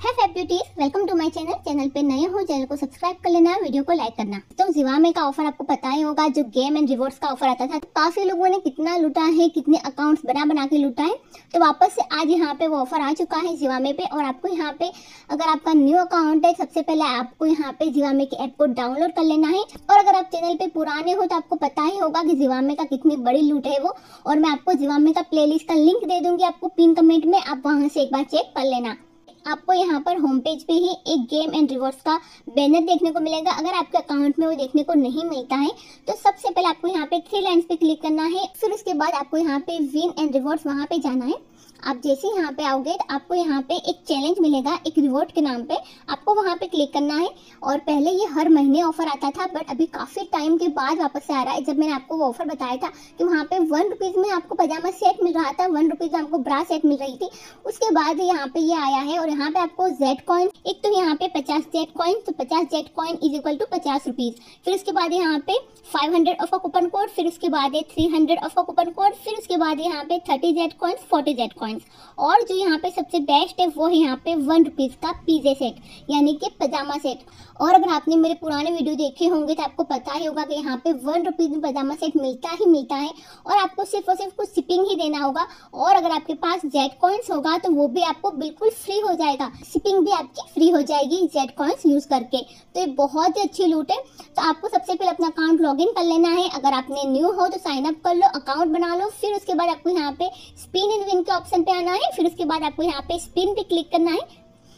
है fab beauties welcome to my channel channel पे नए हो, चैनल को सब्सक्राइब कर लेना, वीडियो को लाइक करना। तो जिवामे का ऑफ़र आपको पता ही होगा, जो गेम एंड रिवॉर्ड्स का ऑफ़र आता था, काफ़ी लोगों ने कितना लूटा है, कितने अकाउंट्स बना बना के लूटा है। तो वापस से आज यहाँ पे वो ऑफ़र आ चुका है जिवामे पे, और आपको यहाँ पे, अगर आपका न्यू अकाउंट है, सबसे पहले आपको यहाँ पे जिवामे की ऐप को डाउनलोड कर लेना है। और अगर आप चैनल पे पुराने हो तो आपको पता ही होगा कि जिवामे का कितनी बड़ी लूट है वो। और मैं आपको जिवामे का प्ले का लिंक दे दूँगी आपको पिन कमेंट में, आप वहाँ से एक बार चेक कर लेना। आपको यहाँ पर होम पेज पे ही एक गेम एंड रिवॉर्ड्स का बैनर देखने को मिलेगा। अगर आपके अकाउंट में वो देखने को नहीं मिलता है तो सबसे पहले आपको यहाँ पे थ्री लाइन्स पे क्लिक करना है। फिर उसके बाद आपको यहाँ पे विन एंड रिवॉर्ड्स वहाँ पे जाना है। आप जैसे यहाँ पे आओगे तो आपको यहाँ पे एक चैलेंज मिलेगा, एक रिवॉर्ड के नाम पे। आपको वहाँ पे क्लिक करना है और पहले ये हर महीने ऑफ़र आता था बट अभी काफ़ी टाइम के बाद वापस से आ रहा है। जब मैंने आपको वो ऑफ़र बताया था कि वहाँ पे वन रुपीज़ में आपको पजामा सेट मिल रहा था वन रुपीज़ में आपको ब्रा सेट मिल रही थी, उसके बाद यहाँ पे ये आया है और यहाँ पे आपको जेड कॉइन एक तो यहाँ पे पचास जेड कॉइन तो पचास Z coin is equal to पचास रुपीज़ फिर उसके बाद यहाँ पे फाइव हंड्रेड ऑफ़ का कूपन कोड फिर उसके बाद थ्री हंड्रेड ऑफ़ का कूपन कोड फिर उसके बाद यहाँ पे thirty Z coins forty Z coins और जो यहाँ पे सबसे बेस्ट है, वो है यहाँ पे वन रुपीज़ का पीजे सेट यानी कि पजामा सेट और अगर आपने मेरे पुराने वीडियो देखे होंगे तो आपको पता ही होगा कि यहाँ पे वन रुपीज़ में पजामा सेट मिलता ही मिलता है. और आपको सिर्फ़ और सिर्फ़ कुछ शिपिंग ही देना होगा. और अगर आपके पास जेड कॉइन्स होगा तो वो भी आपको बिल्कुल फ्री हो जाएगा. शिपिंग भी आपकी फ्री हो जाएगी जेड कॉइन्स यूज़ करके. तो ये बहुत ही अच्छी लूट है. तो आपको सबसे पहले अपना अकाउंट लॉग कर लेना है। अगर आपने न्यू हो तो साइन अप कर लो अकाउंट बना लो, फिर उसके बाद आपको यहाँ पे स्पिन इन विन के ऑप्शन पे आना है, फिर उसके बाद आपको यहाँ पे स्पिन पे क्लिक करना है।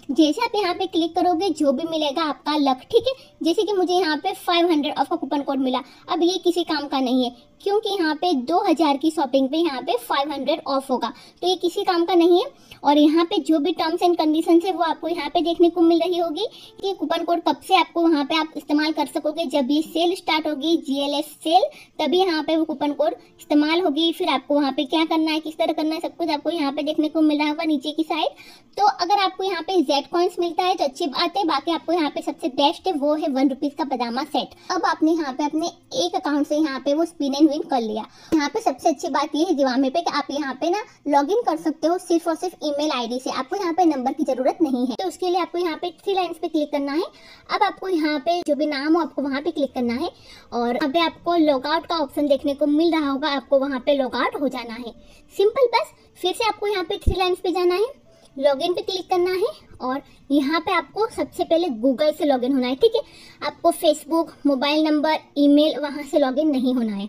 जैसे आप यहाँ पे क्लिक करोगे, जो भी मिलेगा आपका लक ठीक है? जैसे कि मुझे यहाँ पे 500 ऑफ़ का कूपन कोड मिला। अब ये किसी काम का नहीं है, क्योंकि यहाँ पे 2000 की शॉपिंग पे यहाँ पे 500 ऑफ़ होगा। तो ये किसी काम का नहीं है। और यहाँ पे जो भी टर्म्स एंड कंडीशन है, वो आपको यहाँ पे देखने को मिल रही होगी कि कूपन कोड कब से आपको वहाँ पे आप इस्तेमाल कर सकोगे। जब ये सेल स्टार्ट होगी GLS सेल तभी यहाँ पे वो कूपन कोड इस्तेमाल होगी। फिर आपको वहाँ पे क्या करना है, किस तरह करना है, सब कुछ आपको यहाँ पे देखने को मिल रहा होगा नीचे की साइड तो अगर आपको यहाँ पे जेड कॉइन्स मिलता है तो अच्छी बात है बाकी आपको यहाँ पे सबसे बेस्ट है वो है वन रुपीज़ का पजामा सेट अब आपने यहाँ पे अपने एक अकाउंट से यहाँ पे वो स्पिन एंड विन कर लिया यहाँ पे सबसे अच्छी बात ये है जिवामे पे कि आप यहाँ पे ना लॉग इन कर सकते हो सिर्फ़ और सिर्फ़ ईमेल आईडी से आपको यहाँ पे नंबर की ज़रूरत नहीं है तो उसके लिए आपको यहाँ पे थ्री लाइन पे क्लिक करना है अब आपको यहाँ पे जो भी नाम हो आपको वहाँ पे क्लिक करना है और यहाँ पे आपको लॉग आउट का ऑप्शन देखने को मिल रहा होगा आपको वहाँ पे लॉग आउट हो जाना है सिंपल बस फिर से आपको यहाँ पे थ्री लाइन पे जाना है लॉगिन पे क्लिक करना है और यहाँ पे आपको सबसे पहले गूगल से लॉगिन होना है, ठीक है? आपको फेसबुक मोबाइल नंबर ईमेल वहाँ से लॉगिन नहीं होना है।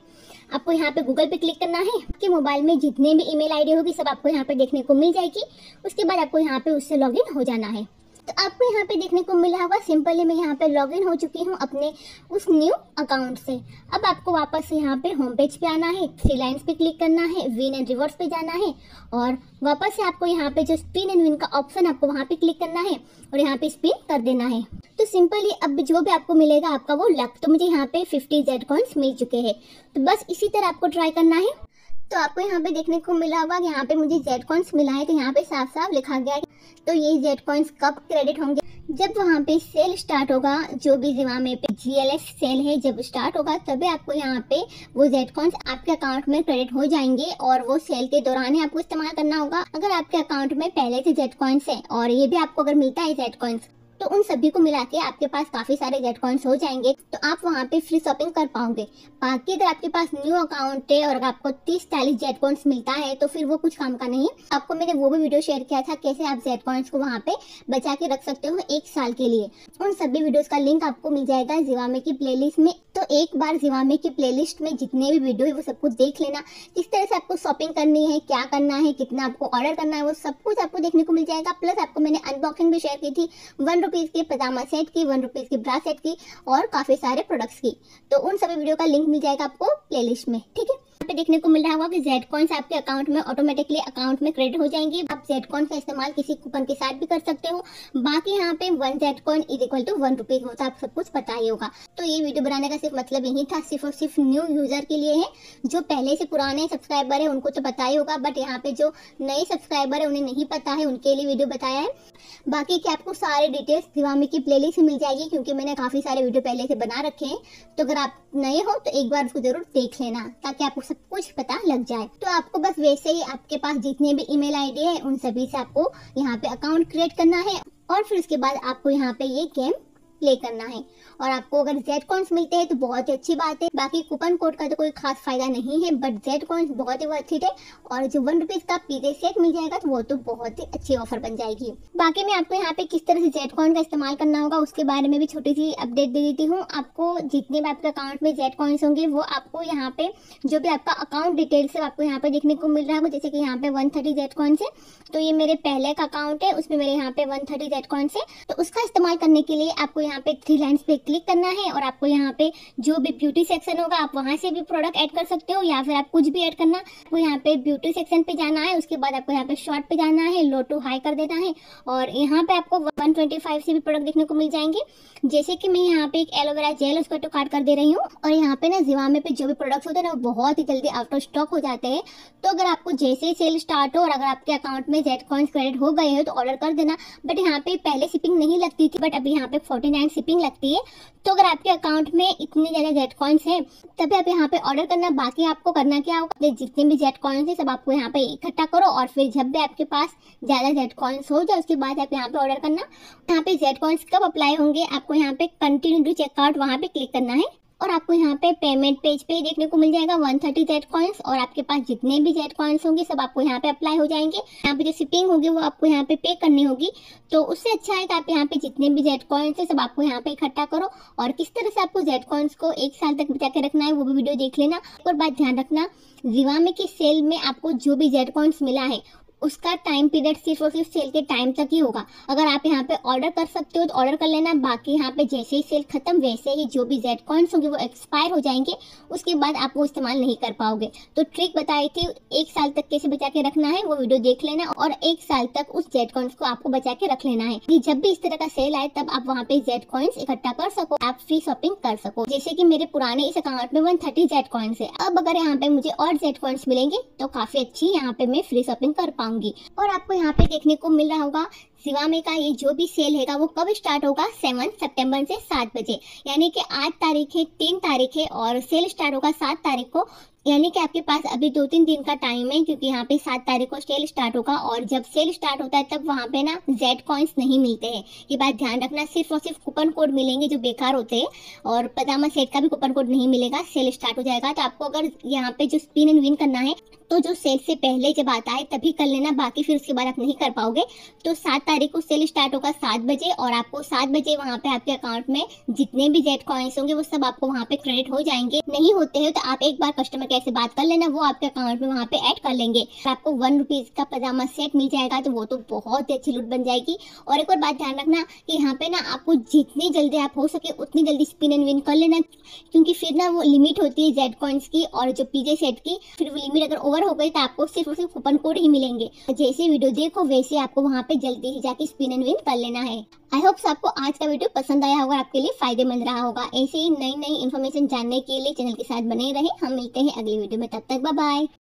आपको यहाँ पे गूगल पे क्लिक करना है। आपके मोबाइल में जितने भी ईमेल आईडी होगी, सब आपको यहाँ पे देखने को मिल जाएगी। उसके बाद आपको यहाँ पे उससे लॉगिन हो जाना है। तो आपको यहाँ पे देखने को मिला होगा, सिंपली मैं यहाँ पे लॉगिन हो चुकी हूँ अपने उस न्यू अकाउंट से। अब आपको वापस यहाँ पे होम पेज पे आना है थ्री लाइन्स पे क्लिक करना है विन एंड रिवर्स पे जाना है और वापस से आपको यहाँ पे जो स्पिन एंड विन का ऑप्शन आपको वहाँ पे क्लिक करना है और यहाँ पे स्पिन कर देना है। तो सिंपली अब जो भी आपको मिलेगा, आपका वो लक तो मुझे यहाँ पे फिफ्टी जेड कॉइन्स मिल चुके हैं। तो बस इसी तरह आपको ट्राई करना है। तो आपको यहाँ पे देखने को मिला होगा, यहाँ पे मुझे जेड कॉइन्स मिला है तो यहाँ पे साफ़ साफ़ लिखा गया है। तो ये जेड कॉइन्स कब क्रेडिट होंगे? जब वहाँ पे सेल स्टार्ट होगा, जो भी जिवामे पे जीएलएस सेल है, जब स्टार्ट होगा, तभी आपको यहाँ पे वो जेड कॉइन्स आपके अकाउंट में क्रेडिट हो जाएँगे और वो सेल के दौरान ही आपको इस्तेमाल करना होगा। अगर आपके अकाउंट में पहले से जेड कॉइन्स है और ये भी आपको अगर मिलता है जेड कॉइन्स तो उन सभी को मिला के आपके पास काफ़ी सारे जेट कॉइन्स हो जाएँगे। तो आप वहाँ पे फ्री शॉपिंग कर पाओगे। बाकी अगर आपके पास न्यू अकाउंट है और आपको तीस चालीस जेट कॉइन्स मिलता है तो फिर वो कुछ काम का नहीं आपको मैंने वो भी वीडियो शेयर किया था, कैसे आप जेट कॉइन्स को वहाँ पे बचा के रख सकते हो एक साल के लिए। उन सभी वीडियोस का लिंक आपको मिल जाएगा जिवामे की प्लेलिस्ट में। तो एक बार जिवामे की प्लेलिस्ट में जितने भी वीडियो है, वो सब कुछ देख लेना। किस तरह से आपको शॉपिंग करनी है, क्या करना है, कितना आपको ऑर्डर करना है, वो सब कुछ आपको देखने को मिल जाएगा। प्लस आपको मैंने अनबॉक्सिंग भी शेयर की थी। वन रुपीज़ के पजामा सेट की वन रुपीज़ की ब्रा सेट की और काफ़ी सारे प्रोडक्ट्स की। तो उन सभी वीडियो का लिंक मिल जाएगा आपको प्लेलिस्ट में, ठीक है? पे देखने को मिल रहा होगा कि जेड कॉइन्स आपके अकाउंट में ऑटोमेटिकली अकाउंट में क्रेडिट हो जाएँगे। आप जेड कॉइन का इस्तेमाल किसी कूपन के साथ भी कर सकते हो। बाकी यहाँ पे one Z coin is equal to one rupees होता आप सब कुछ पता ही होगा। तो ये वीडियो बनाने का सिर्फ़ मतलब यही था, सिर्फ़ और सिर्फ़ न्यू यूज़र के लिए है। जो पहले से पुराने सब्सक्राइबर है, उनको तो पता ही होगा बट यहाँ पे जो नए सब्सक्राइबर है, उन्हें नहीं पता है, उनके लिए वीडियो बताया है। बाकी की आपको सारे डिटेल्स दिवामी की प्ले प्लेलिस्ट मिल जाएगी, क्योंकि मैंने काफ़ी सारे वीडियो पहले से बना रखे हैं। तो अगर आप नए हो तो एक बार उसको ज़रूर देख लेना, ताकि आपको सब कुछ पता लग जाए। तो आपको बस वैसे ही आपके पास जितने भी ईमेल आईडी है, उन सभी से आपको यहाँ पे अकाउंट क्रिएट करना है। और फिर उसके बाद आपको यहाँ पे ये गेम प्ले करना है। और आपको अगर जेड कॉइन्स मिलते हैं तो बहुत ही अच्छी बात है। बाकी कूपन कोड का तो कोई खास फ़ायदा नहीं है बट जेड कॉइन्स बहुत ही इट है। और जो वन रुपीज़ का पीजे सेट मिल जाएगा तो वो तो बहुत ही अच्छी ऑफ़र बन जाएगी। बाकी मैं आपको यहाँ पे किस तरह से जेड कॉइन का इस्तेमाल करना होगा, उसके बारे में भी छोटी सी अपडेट दे देती हूँ। आपको जितने भी आपके अकाउंट में जेड कॉइन्स होंगे, वो आपको यहाँ पे जो भी आपका अकाउंट डिटेल्स है, आपको यहाँ पे देखने को मिल रहा है जैसे कि यहाँ पे वन थर्टी जेड कॉइन्स है तो ये मेरे पहले का अकाउंट है, उसमें मेरे यहाँ पे वन थर्टी जेड कॉइन्स है। तो उसका इस्तेमाल करने के लिए आपको यहाँ पे थ्री लाइन्स पे क्लिक करना है और आपको यहाँ पे जो भी ब्यूटी सेक्शन होगा, आप वहाँ से भी प्रोडक्ट ऐड कर सकते हो या फिर आप कुछ भी ऐड करना, आपको यहाँ पे ब्यूटी सेक्शन पे जाना है, उसके बाद आपको यहाँ पे शॉर्ट पे जाना है लो टू हाई कर देना है और यहाँ पे आपको 125 से भी प्रोडक्ट देखने को मिल जाएँगे। जैसे कि मैं यहाँ पे एक एलोवेरा जेल उसको तो काट कर दे रही हूँ और यहाँ पे ना जिवामे पे जो भी प्रोडक्ट्स होते हैं ना, वो बहुत ही जल्दी आउट ऑफ़ स्टॉक हो जाते हैं। तो अगर आपको जैसे ही सेल स्टार्ट हो और अगर आपके अकाउंट में जेड कॉइन्स क्रेडिट हो गए हो तो ऑर्डर कर देना। बट यहाँ पे पहले शिपिंग नहीं लगती थी बट अभी यहाँ पे फोर्टी नाइन शिपिंग लगती है। तो अगर आपके अकाउंट में इतने ज़्यादा जेट कॉइन्स हैं, तभी आप यहाँ पे ऑर्डर करना, बाकी आपको करना क्या होगा? जितने भी जेट कॉइन्स है, सब आपको यहाँ पे इकट्ठा करो और फिर जब भी आपके पास ज़्यादा जेट कॉइन्स हो जाए, उसके बाद आप यहाँ पे ऑर्डर करना। यहाँ पे जेट कॉइन्स कब अप्लाई होंगे, आपको यहाँ पे कंटिन्यू टू चेकआउट वहाँ पे क्लिक करना है। और आपको यहाँ पे पेमेंट पेज पे देखने को मिल जाएगा 130 थर्टी जेट कॉइन्स और आपके पास जितने भी जेट कॉइन्स होंगे सब आपको यहाँ पे अप्लाई हो जाएँगे। यहाँ पे जो शिपिंग होगी वो आपको यहाँ पे पे करनी होगी। तो उससे अच्छा है कि आप यहाँ पे जितने भी जेट कॉइन्स है सब आपको यहाँ पे इकट्ठा करो और किस तरह से आपको जेट कॉइन्स को एक साल तक बचा के रखना है वो भी वीडियो देख लेना। और बात ध्यान रखना जिवामे की सेल में आपको जो भी जेट कॉइन्स मिला है उसका टाइम पीरियड सिर्फ़ और सिर्फ़ सेल के टाइम तक ही होगा। अगर आप यहाँ पे ऑर्डर कर सकते हो तो ऑर्डर कर लेना। बाकी यहाँ पे जैसे ही सेल खत्म, वैसे ही जो भी जेड कॉइन्स होंगे, वो एक्सपायर हो जाएँगे। उसके बाद आप वो इस्तेमाल नहीं कर पाओगे। तो ट्रिक बताई थी, एक साल तक कैसे बचा के रखना है, वो वीडियो देख लेना और एक साल तक उस जेड कॉइन्स को आपको बचा के रख लेना है। कि जब भी इस तरह का सेल आए, तब आप वहाँ पे जेड कॉइन्स इकट्ठा कर सको, आप फ्री शॉपिंग कर सको। जैसे की मेरे पुराने इस अकाउंट में वन थर्टी जेड कॉइन्स है। अब अगर यहाँ पे मुझे और जेड कॉइन्स मिलेंगे तो काफ़ी अच्छी यहाँ पे मैं फ्री शॉपिंग कर पाऊँगी। और आपको आपको यहाँ पे देखने को मिल रहा होगा सिवामे का ये जो भी सेल है वो कब स्टार्ट होगा? सेवन सितंबर से सात बजे। यानी कि आठ तारीख है, तीन तारीख है और सेल स्टार्ट होगा सात तारीख को। यानी कि आपके पास अभी दो तीन दिन का टाइम है क्योंकि यहाँ पे सात तारीख को सेल स्टार्ट होगा और जब सेल स्टार्ट होता है तब वहाँ पे ना जेड कॉइन्स नहीं मिलते हैं। ये बात ध्यान रखना, सिर्फ़ और सिर्फ़ कूपन कोड मिलेंगे जो बेकार होते हैं और पजामा सेट का भी कूपन कोड नहीं मिलेगा सेल स्टार्ट हो जाएगा। तो आपको अगर यहाँ पे जो स्पिन एंड विन करना है तो जो सेल से पहले जब आता है तभी कर लेना, बाकी फिर उसके बाद आप नहीं कर पाओगे। तो सात तारीख को सेल स्टार्ट होगा सात बजे और आपको सात बजे वहाँ पे आपके अकाउंट में जितने भी जेड कॉइन्स होंगे, वो सब आपको वहाँ पे क्रेडिट हो जाएँगे। नहीं होते हैं तो आप एक बार कस्टमर केयर से बात कर लेना, वो आपके अकाउंट में वहाँ पे ऐड कर लेंगे। आपको वन रुपीज़ का पजामा सेट मिल जाएगा तो वो तो बहुत ही अच्छी लुट बन जाएगी। और एक और बात ध्यान रखना कि यहाँ पे ना आपको जितनी जल्दी आप हो सके उतनी जल्दी स्पिन एंड विन कर लेना, क्योंकि फिर ना वो लिमिट होती है जेड कॉइन्स की और जो पीजे सेट की, फिर वो लिमिट अगर ओवर हो गई तो आपको सिर्फ़ और सिर्फ़ कूपन कोड ही मिलेंगे। जैसे वीडियो देखो, वैसे आपको वहाँ पे जल्दी जाके स्पिन एंड विन कर लेना है। आई होप आपको आज का वीडियो पसंद आया होगा, आपके लिए फ़ायदेमंद रहा होगा। ऐसे ही नई नई इन्फॉर्मेशन जानने के लिए चैनल के साथ बने रहे। हम मिलते हैं अगली वीडियो में, तब तक बाय